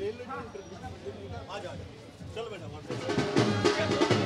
ले लो आ जाओ चलो मैडम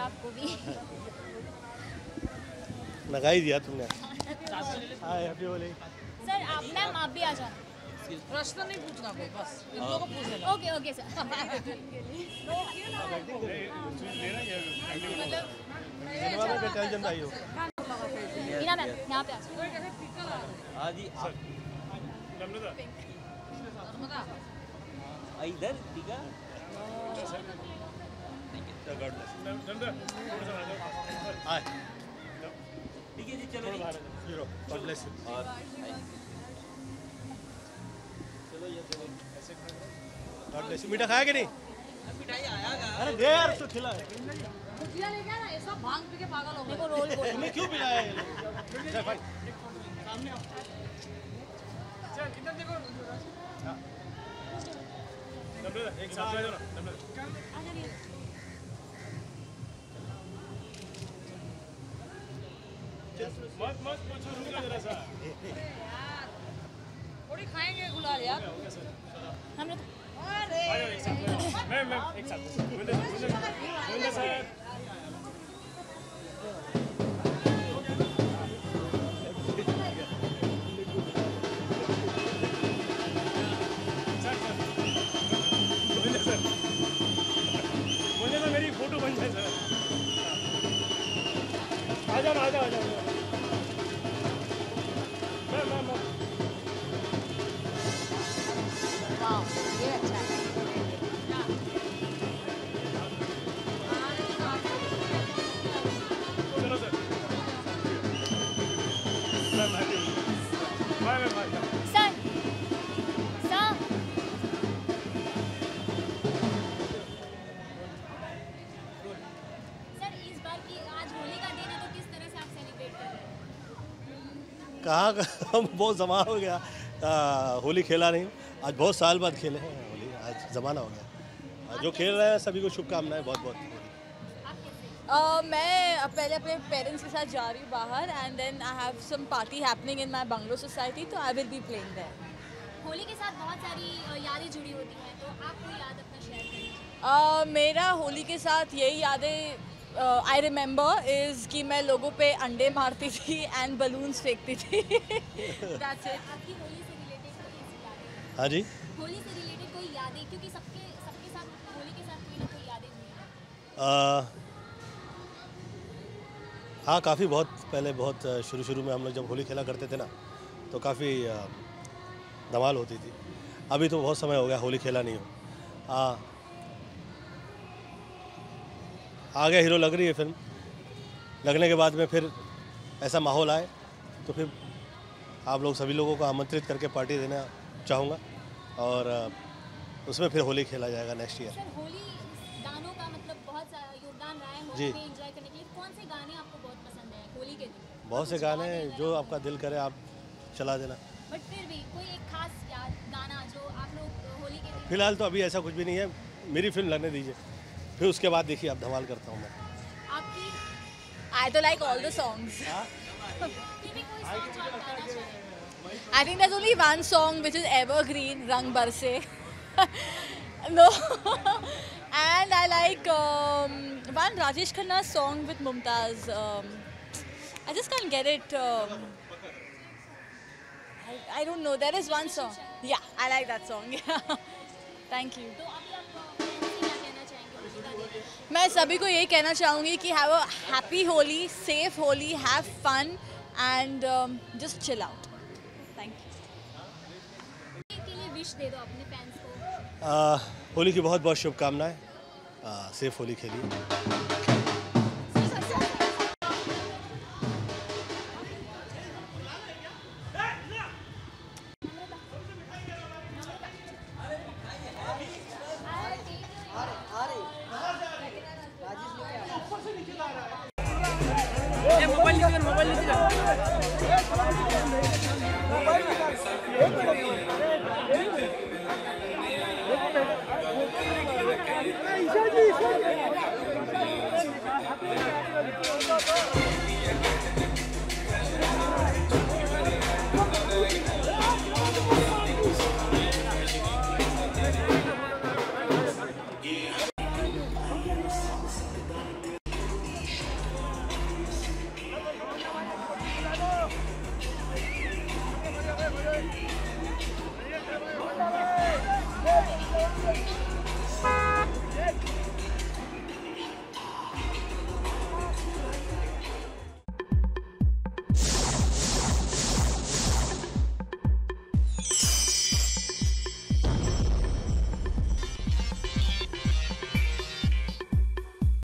आपको भी। लगा ही दिया तुमने। हाय हैप्पी होली सर आप मैम आप भी आ जाओ। प्रश्न नहीं पूछना कोई बस। इन लोगों को पूछ लेना। ओके ओके सर हो मीना मैम यहाँ पे आ जाओ। आदि नर्मदा। इधर ठीक है गॉड ब्लेस हाय ठीक है जी, चलो हीरो गॉड ब्लेस यू और गॉड ब्लेस यू मीठा खाया कि नहीं मिठाई आया अरे दे यार तो खिला भुजिया लेके आना ये सब भाँग पी के पागल हो गए को रोल बोल तुम्हें क्यों पिलाया ये लोग? चल भाई एक साथ ले ना मत मत पूछो रुक जा जरा सा। थोड़ी खाएँगे गुलाल यार। हम अरे मैं मैं एक साथ। विंदर विंदर विंदर सर कहाँ हम बहुत जमा हो गया। आ, होली खेला नहीं। आज बहुत साल बाद खेले हैं होली। आज ज़माना हो गया। जो खेल रहे हैं सभी को शुभकामनाएँ बहुत बहुत। Uh, मैं पहले अपने पेरेंट्स के साथ जा रही हूँ बाहर and then I have some party happening in my bungalow society तो I will be playing there Holi के साथ बहुत सारी यादें जुड़ी होती हैं तो आप कोई याद अपना शेयर करिए। uh, मेरा होली के साथ यही यादें आई रिमेंबर इज़ कि मैं लोगों पे अंडे मारती थी एंड बलून्स फेंकती थी। दैट्स इट आपकी होली से रिलेटेड कोई ऐसी यादें हाँ? जी। होली से रिलेटेड कोई यादें? क्योंकि सबके सबके साथ होली के साथ कोई ना कोई यादें हुई हैं। आ, हाँ काफ़ी बहुत पहले बहुत शुरू शुरू में हम लोग जब होली खेला करते थे ना तो काफ़ी धमाल होती थी। अभी तो बहुत समय हो गया होली खेला नहीं हो। आ, आगे हीरो लग रही है फ़िल्म लगने के बाद में फिर ऐसा माहौल आए तो फिर आप लोग सभी लोगों को आमंत्रित करके पार्टी देना चाहूँगा और उसमें फिर होली खेला जाएगा नेक्स्ट ईयर होली गानों का मतलब बहुत योगदान रहा जी। एंजॉय करने के लिए. कौन से गाने आपको बहुत पसंद है होली के दिन बहुत से गाने जो आपका दिल करे आप चला देना। बट फिर भी कोई एक खास गाना जो आप लोग होली के फ़िलहाल तो अभी ऐसा कुछ भी नहीं है। मेरी फ़िल्म लगने दीजिए। फिर उसके बाद देखिए अब धमाल करता हूँ मैं। I think that only one song which is ever green रंग बरसे no and I like one Rajesh Khanna song with Mumtaz I just can get it I don't know there is one song या I like that song thank you मैं सभी को यही कहना चाहूँगी कि have a happy Holi safe Holi have fun and just chill out thank you wish दे दो अपने फैंस को। होली की बहुत बहुत शुभकामनाएँ सेफ़ होली खेलिए